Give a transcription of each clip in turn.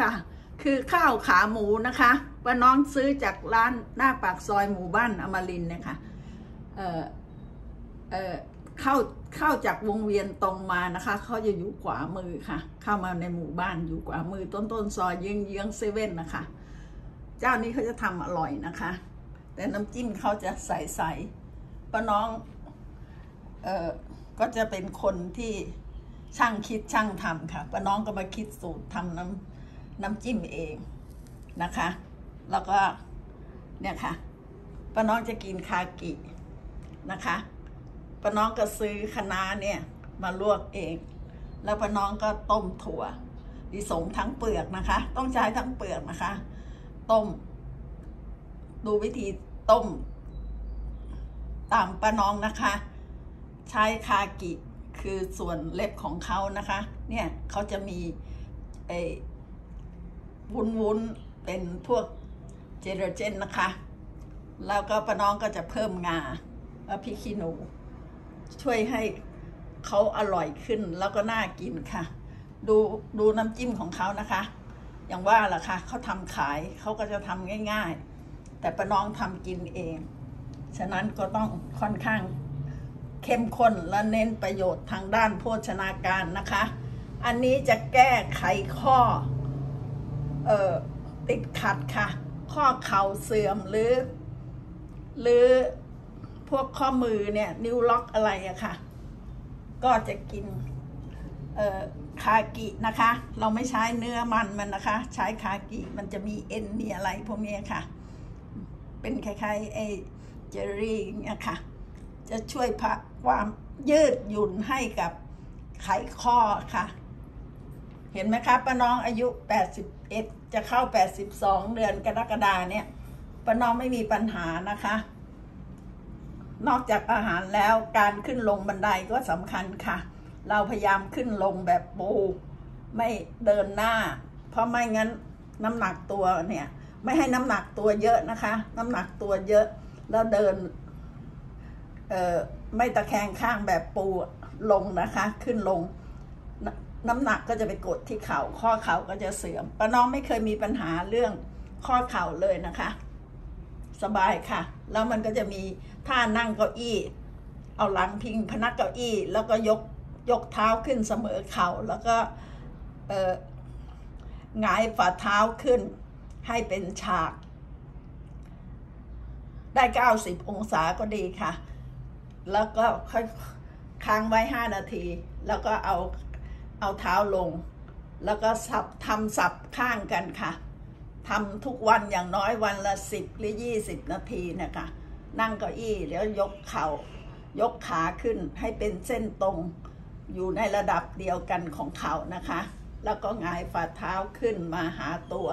ค่ะ คือข้าวขาหมูนะคะป้าน้องซื้อจากร้านหน้าปากซอยหมู่บ้านอมรินเนี่ยค่ะเออเออเข้าเข้าจากวงเวียนตรงมานะคะเขาจะอยู่ขวามือค่ะ เข้ามาในหมู่บ้านอยู่ขวามือต้นต้นซอยเยื้องเยื้องเซเว่นนะคะ เจ้านี้เขาจะทำอร่อยนะคะ แต่น้ำจิ้มเขาจะใสใสๆป้าน้องเออก็จะเป็นคนที่ช่างคิดช่างทำค่ะป้าน้องก็มาคิดสูตรทำน้ำ น้ำจิ้มเองนะคะ แล้วก็เนี่ยค่ะป้าน้องจะกินคากินะคะป้าน้องก็ซื้อคะน้าเนี่ยมาลวกเอง แล้วป้าน้องก็ต้มถั่วดิสงทั้งเปลือกนะคะ ต้องใช้ทั้งเปลือกนะคะ ต้ม ดูวิธีต้ม ตามป้าน้องนะคะ ใช้คากิคือส่วนเล็บของเขานะคะ เนี่ยเขาจะมีไอ วุ้นวุ้นเป็นพวกเจลเจนนะคะ แล้วก็ป้าน้องก็จะเพิ่มงาและพริกขี้หนู ช่วยให้เขาอร่อยขึ้นแล้วก็น่ากินค่ะ ดูดูน้ำจิ้มของเขานะคะ อย่างว่าล่ะค่ะเขาทำขายเขาก็จะทำง่าย ๆ แต่ป้าน้องทำกินเอง ฉะนั้นก็ต้องค่อนข้างเข้มข้นและเน้นประโยชน์ทางด้านโภชนาการนะคะ อันนี้จะแก้ไขข้อ ติดขัดค่ะ ข้อเข่าเสื่อมหรือ หรือพวกข้อมือเนี่ย นิ้วล็อกอะไรอะค่ะ ก็จะกินคากินะคะ เราไม่ใช้เนื้อมันมันนะคะ ใช้คากิมันจะมีเอ็นมีอะไรพวกนี้ค่ะ เป็นคล้ายๆไอ้เจลลี่เงี้ยค่ะ จะช่วยพะความยืดหยุ่นให้กับไขข้อค่ะ เห็นไหมคะป้าน้องอายุ 81จะเข้า82เดือนกรกฎาเนี่ยป้าน้องไม่มีปัญหานะคะ นอกจากอาหารแล้วการขึ้นลงบันไดก็สำคัญค่ะ เราพยายามขึ้นลงแบบปูไม่เดินหน้า เพราะไม่งั้นน้ำหนักตัวเนี่ย ไม่ให้น้ำหนักตัวเยอะนะคะ น้ำหนักตัวเยอะ แล้วเดินเอ่อไม่ตะแคงข้างแบบปูลงนะคะ ขึ้นลง นน้ำหนักก็จะไปกดที่เขา่าข้อเข่าก็จะเสื่อมป้าน้องไม่เคยมีปัญหาเรื่องข้อเข่าเลยนะคะ สบายค่ะ แล้วมันก็จะมีท่านั่งเก้าอี้ เอาหลังพิงพนักเก้าอี้ แล้วก็ยกยกเท้าขึ้นเสมอเข่าแล้วก็เออหงายฝ่าเท้าขึ้น ให้เป็นฉาก ได้ 90 องศาก็ดีค่ะ แล้วก็ค่อยค้างไว้ 5 นาที แล้วก็เอา เอาเท้าลง แล้วก็สับทำสับข้างกันค่ะทำทุกวันอย่างน้อยวันละ10หรือ20นาทีนะคะ นั่งเก้าอี้แล้วยกเขา่ายกขาขึ้นให้เป็นเส้นตรง อยู่ในระดับเดียวกันของเข่านะคะ แล้วก็งายฝ่าเท้าขึ้นมาหาตัว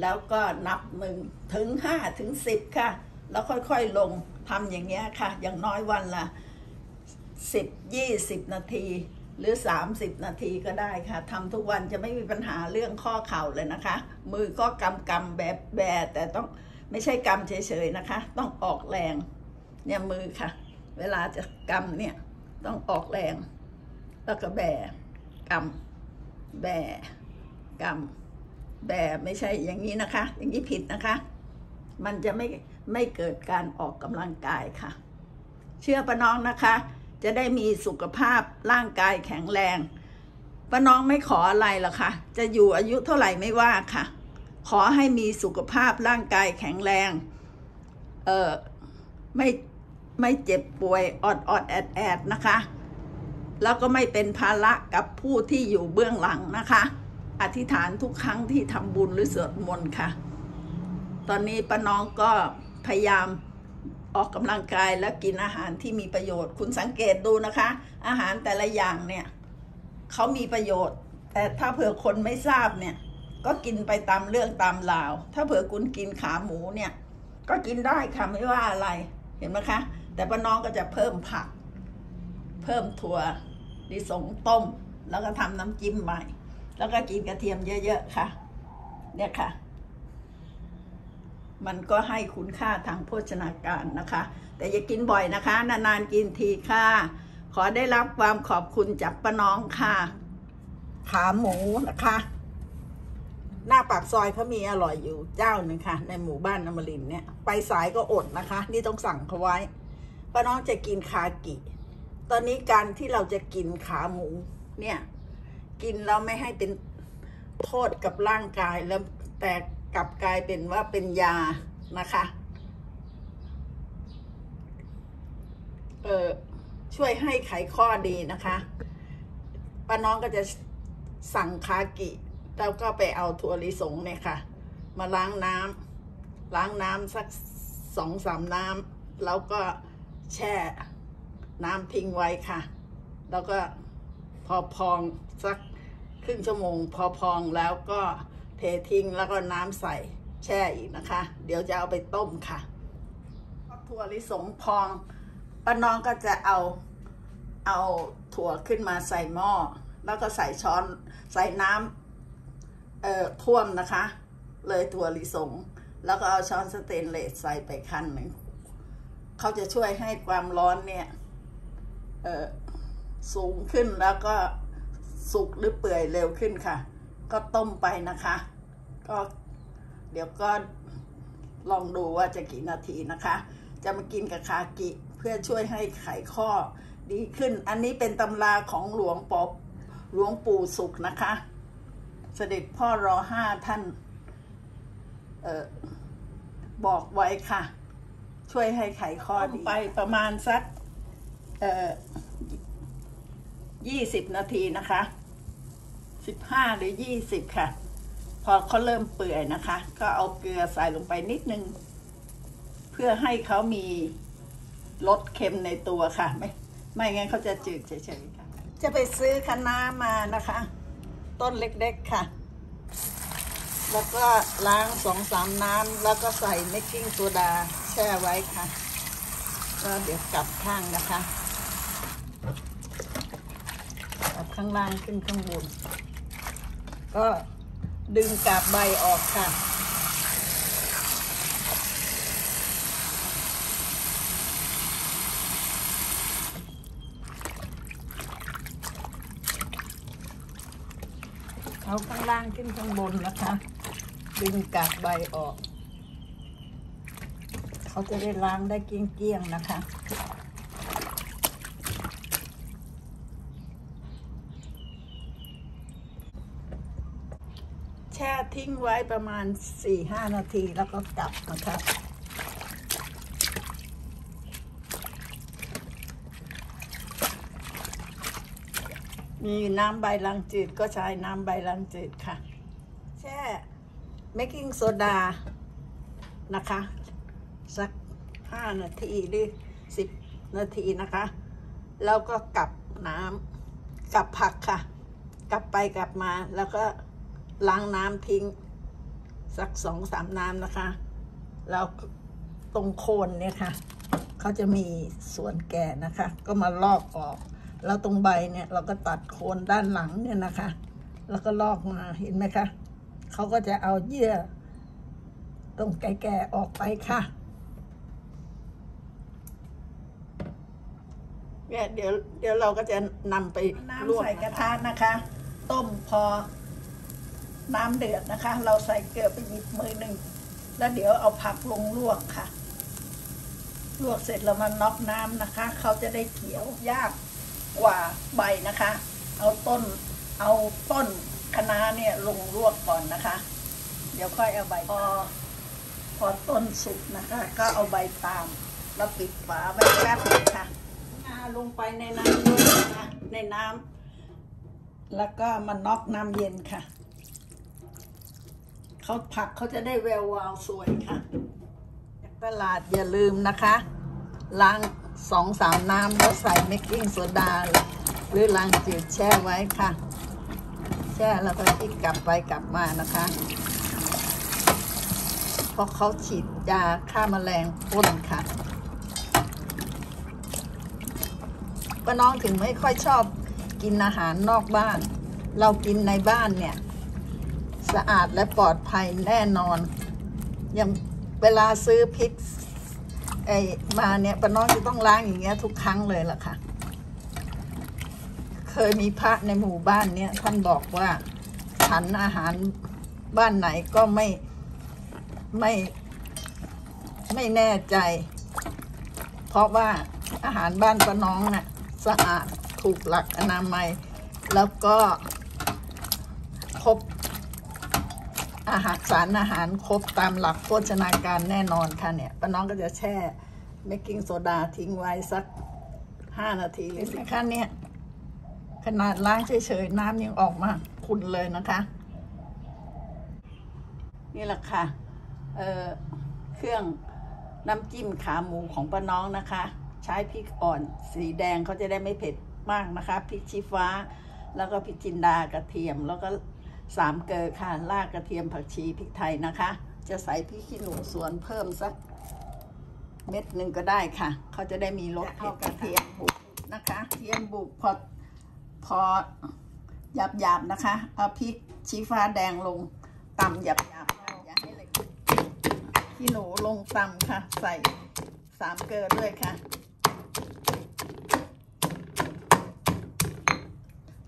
แล้วก็นับหนึ่งถึงห้าถึงสิบค่ะ แล้วค่อยๆลงทำอย่างเงี้ยค่ะ อย่างน้อยวันละสิบยี่สิบนาที หรือสามสิบนาทีก็ได้ค่ะทำทุกวันจะไม่มีปัญหาเรื่องข้อเข่าเลยนะคะ มือก็กำกำแบบแบแต่ต้องไม่ใช่กำเฉยๆนะคะ ต้องออกแรงเนี่ยมือค่ะ เวลาจะกำเนี่ยต้องออกแรง แล้วก็แบกำแบกำแบไม่ใช่อย่างนี้นะคะ อย่างนี้ผิดนะคะ มันจะไม่ไม่เกิดการออกกำลังกายค่ะ เชื่อป้าน้องนะคะ จะได้มีสุขภาพร่างกายแข็งแรงป้าน้องไม่ขออะไรหรอกค่ะ จะอยู่อายุเท่าไหร่ไม่ว่าค่ะ ขอให้มีสุขภาพร่างกายแข็งแรง เออไม่ไม่เจ็บป่วยอดอดแอดแอดนะคะ แล้วก็ไม่เป็นภาระกับผู้ที่อยู่เบื้องหลังนะคะ อธิษฐานทุกครั้งที่ทำบุญหรือสวดมนต์ค่ะ ตอนนี้ป้าน้องก็พยายาม ออกกำลังกายและกินอาหารที่มีประโยชน์ คุณสังเกตดูนะคะ อาหารแต่ละอย่างเนี่ยเขามีประโยชน์ แต่ถ้าเผื่อคนไม่ทราบเนี่ย ก็กินไปตามเรื่องตามราว ถ้าเผื่อคุณกินขาหมูเนี่ย ก็กินได้ค่ะไม่ว่าอะไรเห็นไหมคะ แต่ป้าน้องก็จะเพิ่มผัก เพิ่มถั่วลิสงต้ม แล้วก็ทำน้ำจิ้มใหม่ แล้วก็กินกระเทียมเยอะ ๆ ค่ะ เนี่ยค่ะ มันก็ให้คุณค่าทางโภชนาการนะคะ แต่อย่ากินบ่อยนะคะ นานๆกินทีค่ะ ขอได้รับความขอบคุณจากป้าน้องค่ะ ขาหมูนะคะ หน้าปากซอยเขามีอร่อยอยู่เจ้าหนึ่งค่ะ ในหมู่บ้านอมรินเนี่ย ไปสายก็อดนะคะ นี่ต้องสั่งเขาไว้ป้าน้องจะกินคากิ ตอนนี้การที่เราจะกินขาหมูเนี่ย กินแล้วไม่ให้เป็นโทษกับร่างกายแล้วแต่กลับกลายเป็นว่าเป็นยานะคะเออช่วยให้ไขข้อดีนะคะป้าน้องก็จะสั่งคากิ แล้วก็ไปเอาถั่วลิสงเนี่ยค่ะ มาล้างน้ำล้างน้ำสักสองสามน้ำแล้วก็แช่น้ำทิ้งไว้ค่ะ แล้วก็พอพองสักครึ่งชั่วโมง พอพองแล้วก็ เททิ้งแล้วก็น้ำใส่แช่อีกนะคะ เดี๋ยวจะเอาไปต้มค่ะถั่วลิสงพองป้าน้องก็จะเอาเอาถั่วขึ้นมาใส่หม้อแล้วก็ใส่ช้อนใส่น้ำเอ่อท่วมนะคะ เลยถั่วลิสง แล้วก็เอาช้อนสเตนเลสใส่ไปคันหนึ่งเขาจะช่วยให้ความร้อนเนี่ยเอ่อสูงขึ้นแล้วก็สุกหรือเปื่อยเร็วขึ้นค่ะ ก็ต้มไปนะคะ ก็เดี๋ยวก็ลองดูว่าจะกี่นาทีนะคะ จะมากินกับคากิเพื่อช่วยให้ไขข้อดีขึ้น อันนี้เป็นตำราของหลวงปอบหลวงปู่สุขนะคะ เสด็จพ่อรอห้าท่านเออบอกไว้ค่ะ ช่วยให้ไขข้อดีไปประมาณสักเอ่อยี่สิบนาทีนะคะ สิบห้าหรือยี่สิบค่ะ พอเขาเริ่มเปื่อยนะคะ ก็เอาเกลือใส่ลงไปนิดนึง เพื่อให้เขามีรสเค็มในตัวค่ะ ไม่ไม่งั้นเขาจะจืดเฉยๆค่ะ จะไปซื้อคะน้ามานะคะ ต้นเล็กๆค่ะ แล้วก็ล้างสองสามน้ำแล้วก็ใส่เมกกิ้งโซดาแช่ไว้ค่ะ ก็เดี๋ยวกลับข้างนะคะกลับข้างล่างขึ้นข้างบน ก็ดึงกาบใบออกค่ะ เอาข้างล่างขึ้นข้างบนนะคะ ดึงกากใบออก เขาจะได้ล้างได้เกลี้ยงๆนะคะ แช่ ทิ้งไว้ประมาณ 4-5 นาทีแล้วก็กลับนะคะมีน้ำใบลังจืดก็ใช้น้ำใบลังจืดค่ะ แช่เมกกิ้งโซดานะคะ สักห้านาทีหรือสิบนาทีนะคะ แล้วก็กลับน้ำกลับผักค่ะ กลับไปกลับมาแล้วก็ ล้างน้ำทิ้ง สักสองสามน้ำนะคะ แล้วตรงโคนเนี่ยค่ะ เขาจะมีส่วนแก่นะคะ ก็มาลอกออก แล้วตรงใบเนี่ยเราก็ตัดโคนด้านหลังเนี่ยนะคะ แล้วก็ลอกมาเห็นไหมคะเขาก็จะเอาเยื่อ ตรงแก่ๆออกไปค่ะเนี่ยเดี๋ยวเดี๋ยวเราก็จะนำไปลวกใส่กระทะนะคะ ต้มพอ น้ำเดือดนะคะ เราใส่เกลือไปหยิบมือหนึ่ง แล้วเดี๋ยวเอาผักลงลวกค่ะ ลวกเสร็จแล้วมันน็อกน้ำนะคะ เขาจะได้เขียวยากกว่าใบนะคะ เอาต้น เอาต้นคะน้าเนี่ยลงลวกก่อนนะคะ เดี๋ยวค่อยเอาใบพอพอต้นสุกนะคะ ก็เอาใบตาม แล้วปิดฝาไว้แป๊บนึงค่ะงาลงไปในน้ำด้วยนะคะในน้ำแล้วก็มาน็อกน้ำเย็นค่ะ เขาผักเขาจะได้แวววาวสวยค่ะ ตลาดอย่าลืมนะคะ ล้างสองสามน้ำแล้วใส่เมกกิ้งโซดา หรือล้างจืดแช่ไว้ค่ะ แช่แล้วก็ที่กลับไปกลับมานะคะ เพราะเขาฉีดยาฆ่าแมลงพ่นค่ะป้าน้องถึงไม่ค่อยชอบกินอาหารนอกบ้าน เรากินในบ้านเนี่ยะอาดและปลอดภัยแน่นอน อย่างเวลาซื้อพริกไอ้มาเนี่ยป้าน้องจะต้องล้างอย่างเงี้ยทุกครั้งเลยล่ะค่ะ เคยมีพระในหมู่บ้านเนี่ยท่านบอกว่าฉันอาหารบ้านไหนก็ไม่ไม่ไม่แน่ใจ เพราะว่าอาหารบ้านป้าน้องน่ะสะอาดถูกหลักอนามัย แล้วก็ครบ อาหารสารอาหารครบตามหลักโภชนาการแน่นอนค่ะเนี่ยป้าน้องก็จะแช่เบกกิ้งโซดาทิ้งไว้สักห้านาทีหรือสิคะเนี่ยขนาดล้างเฉยๆน้ำยังออกมาขุ่นเลยนะคะ นี่แหละค่ะเเครื่องน้ำจิ้มขาหมูของป้าน้องนะคะ ใช้พริกอ่อนสีแดงเขาจะได้ไม่เผ็ดมากนะคะพริกชี้ฟ้า แล้วก็พริกจินดากระเทียมแล้วก็ สามเกลือค่ะรากกระเทียมผักชีพริกไทยนะคะ จะใส่พริกขี้หนูสวนเพิ่มสักเม็ดหนึ่งก็ได้ค่ะ เขาจะได้มีรสเท่ากระเทียมบุกนะคะเทียมบุกพอพอหยาบหยาบนะคะ เอาพริกชี้ฟ้าแดงลงตำหยาบหยาบอย่าให้เลยขี้หนูลงตำค่ะ ใส่สามเกลือด้วยค่ะ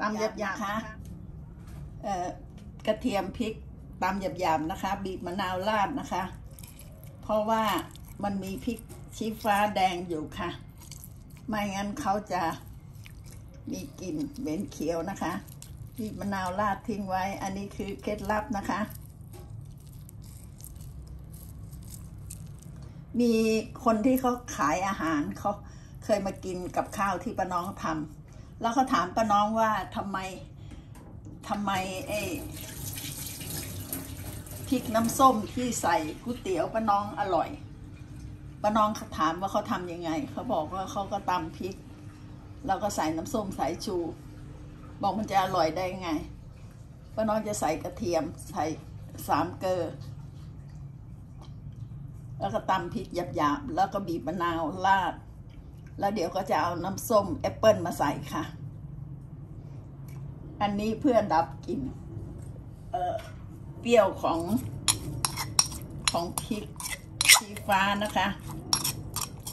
ตำหยาบหยาบค่ะเอ่อ กระเทียมพริกตำหยาบหยาบๆนะคะ บีบมะนาวราดนะคะ เพราะว่ามันมีพริกชี้ฟ้าแดงอยู่ค่ะ ไม่งั้นเขาจะมีกลิ่นเหม็นเขียวนะคะบีบมะนาวราดทิ้งไว้ อันนี้คือเคล็ดลับนะคะ มีคนที่เขาขายอาหารเขาเคยมากินกับข้าวที่ป้าน้องทำแล้วเขาถามป้าน้องว่าทำไมทำไมไอ้ พริกน้ำส้มที่ใส่ก๋วยเตี๋ยวป้าน้องอร่อยป้าน้องถามว่าเขาทำยังไง เขาบอกว่าเขาก็ตำพริก แล้วก็ใส่น้ำส้มสายชู บอกมันจะอร่อยได้ไงป้าน้องจะใส่กระเทียมใส่สามเกลอแล้วก็ตำพริกหยาบๆ แล้วก็บีบมะนาวราด แล้วเดี๋ยวก็จะเอาน้ำส้มแอปเปิลมาใส่ค่ะ อันนี้เพื่อดับกลิ่นเออ ปรี้ยวของของพริกชี้ฟ้านะคะ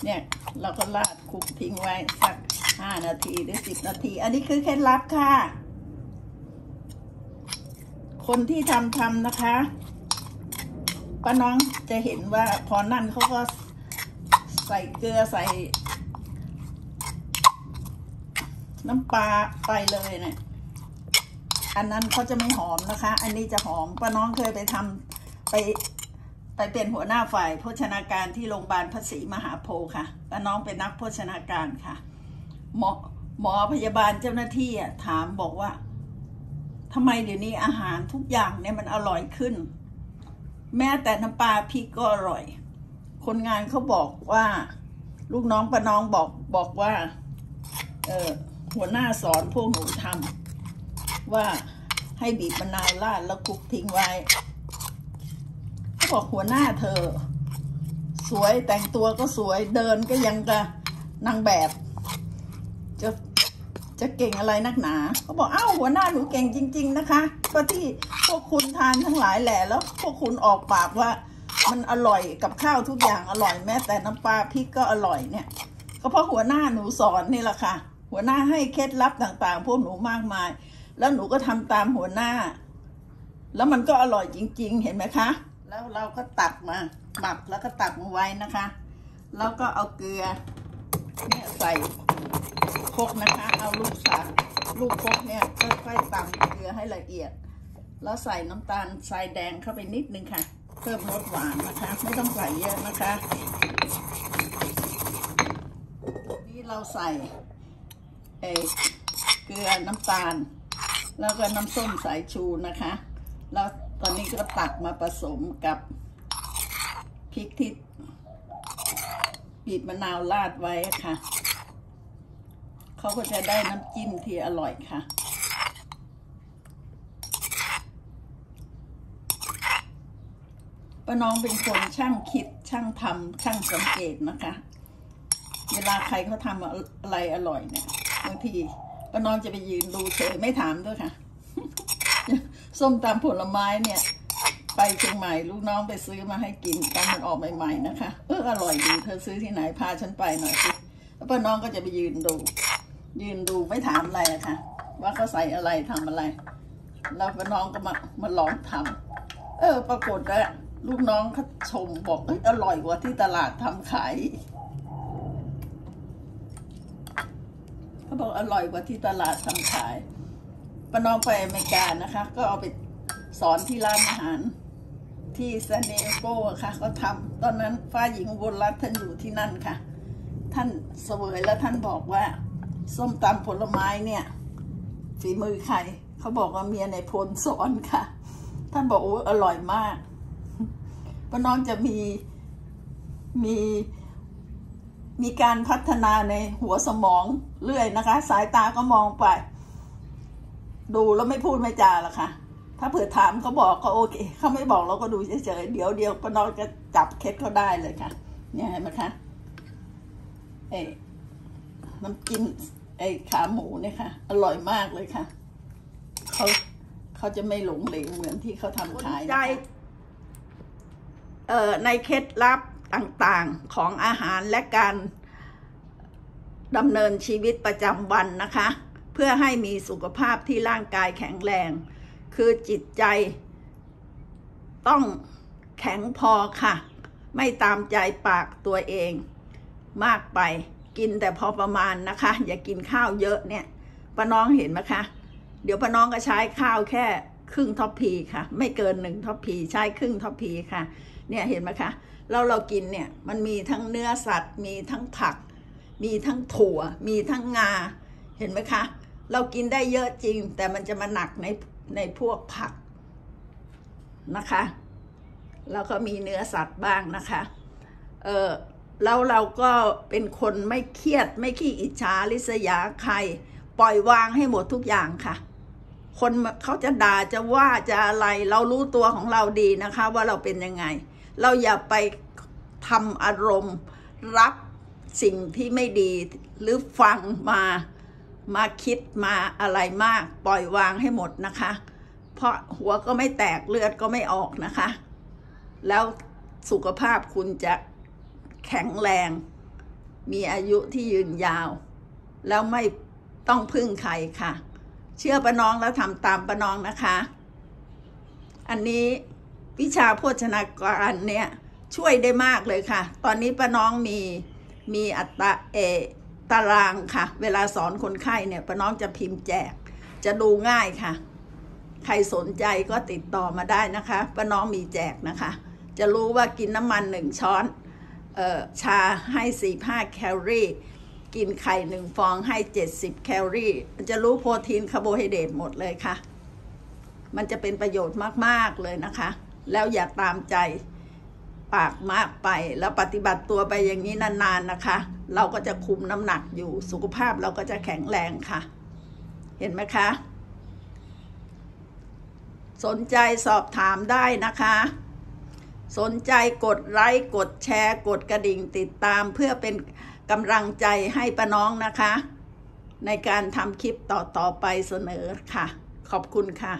เนี่ยเราก็ราดคลุกทิ้งไว้สักห้านาทีหรือสิบนาที อันนี้คือเคล็ดลับค่ะ คนที่ทำทำนะคะป้าน้องจะเห็นว่าพอนั่นเขาก็ใส่เกลือใส่ น้ำปลาไปเลยเนะี่ย อันนั้นเขาจะไม่หอมนะคะ อันนี้จะหอมป้าน้องเคยไปทำไปไปเป็นหัวหน้าฝ่ายโภชนาการที่โรงพยาบาลพระศรีมหาโพธิ์ค่ะป้าน้องเป็นนักโภชนาการค่ะ หมอหมอพยาบาลเจ้าหน้าที่อะถามบอกว่าทำไมเดี๋ยวนี้อาหารทุกอย่างเนี่ยมันอร่อยขึ้น แม้แต่น้ำปลาพริกก็อร่อย คนงานเขาบอกว่า ลูกน้องป้าน้องบอกบอกว่า เออหัวหน้าสอนพวกหนูทำ ว่าให้บีบมะนาวราดแล้วคลุกทิ้งไว้เขาบอกหัวหน้าเธอ สวยแต่งตัวก็สวยเดินก็ยังกับนางแบบ จะจะเก่งอะไรนักหนาเขาบอกอ้าวหัวหน้าหนูเก่งจริง ๆ นะคะก็ที่พวกคุณทานทั้งหลายแหละแล้ว พวกคุณออกปากว่า มันอร่อยกับข้าวทุกอย่างอร่อยแม้แต่น้ำปลาพริกก็อร่อยเนี่ย ก็เพราะหัวหน้าหนูสอนนี่แหละค่ะ หัวหน้าให้เคล็ดลับต่างๆ พวกหนูมากมาย แล้วหนูก็ทำตามหัวหน้า แล้วมันก็อร่อยจริง ๆ เห็นไหมคะ แล้วเราก็ตักมาหมักแล้วก็ตักมาไว้นะคะ แล้วก็เอาเกลือเนี่ยใส่คกนะคะ เอาลูกสาลูกคกเนี่ยค่อยๆตำเกลือให้ละเอียด แล้วใส่น้ำตาลทรายแดงเข้าไปนิดนึงค่ะ เพิ่มรสหวานนะคะ ไม่ต้องใส่เยอะนะคะ นี่เราใส่เอเกลือน้ำตาล แล้วก็น้ำส้มสายชูนะคะ แล้วตอนนี้ก็ตักมาผสมกับพริกที่บีบมะนาวราดไว้ค่ะ เขาก็จะได้น้ำจิ้มที่อร่อยค่ะ ป้าน้องเป็นคนช่างคิดช่างทำช่างสังเกตนะคะ เวลาใครเขาทำอะไรอร่อยเนี่ยบางที ป้าน้องจะไปยืนดูเฉยไม่ถามด้วยค่ะ ส้มตำผลไม้เนี่ย ไปเชียงใหม่ลูกน้องไปซื้อมาให้กินตอนมันออกใหม่ๆนะคะ เอออร่อยดีเธอซื้อที่ไหนพาฉันไปหน่อยสิแล้วป้าน้องก็จะไปยืนดู ยืนดูไม่ถามอะไรอะค่ะ ว่าเขาใส่อะไรทำอะไร แล้วป้าน้องก็มามาลองทเออ ปรากฏว่าลูกน้องเขาชมบอกเอ้ยอร่อยกว่าที่ตลาดทำขาย เขาบอกอร่อยกว่าที่ตลาดทำขายป้าน้องไปอเมริกานะคะ ก็เอาไปสอนที่ร้านอาหารที่ซานเอโกะค่ะ ก็ทำตอนนั้นฟ้าหญิงบลรัตน์ท่านอยู่ที่นั่นค่ะ ท่านเสวยแล้วท่านบอกว่า ส้มตำผลไม้เนี่ย ฝีมือใครเขาบอกว่าเมียในพลสอนค่ะ ท่านบอกโอ้อร่อยมากป้าน้องจะมีมี มีการพัฒนาในหัวสมองเรื่อยนะคะ สายตาก็มองไป ดูแล้วไม่พูดไม่จาละค่ะ ถ้าเผื่อถามเขาบอกก็โอเคเขาไม่บอกเราก็ดูเฉยๆเดี๋ยวเดียวปนองจะจับเคล็ดเขาได้เลยค่ะ เนี่ยเห็นไหมคะเอ้น้ำจิ้มไอ้ขาหมูเนี่ยค่ะ อร่อยมากเลยค่ะเขาเขาจะไม่หลงเหลวเหมือนที่เขาทำขายใจเอ่อในเคล็ดลับ ต่างๆของอาหารและการดำเนินชีวิตประจำวันนะคะ เพื่อให้มีสุขภาพที่ร่างกายแข็งแรง คือจิตใจ ต้องแข็งพอค่ะ ไม่ตามใจปากตัวเอง มากไปกินแต่พอประมาณนะคะ อย่ากินข้าวเยอะเนี่ยป้าน้องเห็นไหมคะ เดี๋ยวป้าน้องก็ใช้ข้าวแค่ครึ่งทัพพีค่ะ ไม่เกินหนึ่งทัพพีใช้ครึ่งทัพพีค่ะ เนี่ยเห็นไหมคะ เราเรากินเนี่ยมันมีทั้งเนื้อสัตว์ มีทั้งผัก มีทั้งถั่ว มีทั้งงา เห็นไหมคะ เรากินได้เยอะจริง แต่มันจะมาหนักในในพวกผักนะคะ แล้วก็มีเนื้อสัตว์บ้างนะคะเออแล้วเราก็เป็นคนไม่เครียดไม่ขี้อิจฉาริษยาใคร ปล่อยวางให้หมดทุกอย่างค่ะ คนเขาจะด่าจะว่าจะอะไร เรารู้ตัวของเราดีนะคะ ว่าเราเป็นยังไง เราอย่าไปทำอารมณ์รับสิ่งที่ไม่ดีหรือฟังมามาคิดมาอะไรมาก ปล่อยวางให้หมดนะคะ เพราะหัวก็ไม่แตกเลือดก็ไม่ออกนะคะ แล้วสุขภาพคุณจะแข็งแรง มีอายุที่ยืนยาว แล้วไม่ต้องพึ่งใครค่ะ เชื่อป้าน้องแล้วทำตามป้าน้องนะคะ อันนี้ วิชาโภชนาการเนี่ยช่วยได้มากเลยค่ะ ตอนนี้ป้าน้องมีมีอัตราเอตารางค่ะ เวลาสอนคนไข้เนี่ยป้าน้องจะพิมพ์แจก จะดูง่ายค่ะ ใครสนใจก็ติดต่อมาได้นะคะป้าน้องมีแจกนะคะ จะรู้ว่ากินน้ำมันหนึ่งช้อนออชาให้ 45 แคลอรี่ กินไข่หนึ่งฟองให้ 70 แคลอรี่ จะรู้โปรตีนคาร์โบไฮเดรตหมดเลยค่ะ มันจะเป็นประโยชน์มาก ๆ เลยนะคะ แล้วอย่าตามใจปากมากไป แล้วปฏิบัติตัวไปอย่างนี้นานๆนะคะ เราก็จะคุมน้ำหนักอยู่สุขภาพเราก็จะแข็งแรงค่ะ เห็นไหมคะ สนใจสอบถามได้นะคะ สนใจกดไลค์กดแชร์กดกระดิ่งติดตามเพื่อเป็นกำลังใจให้ป้าน้องนะคะ ในการทำคลิปต่อๆไปเสนอค่ะ ขอบคุณค่ะ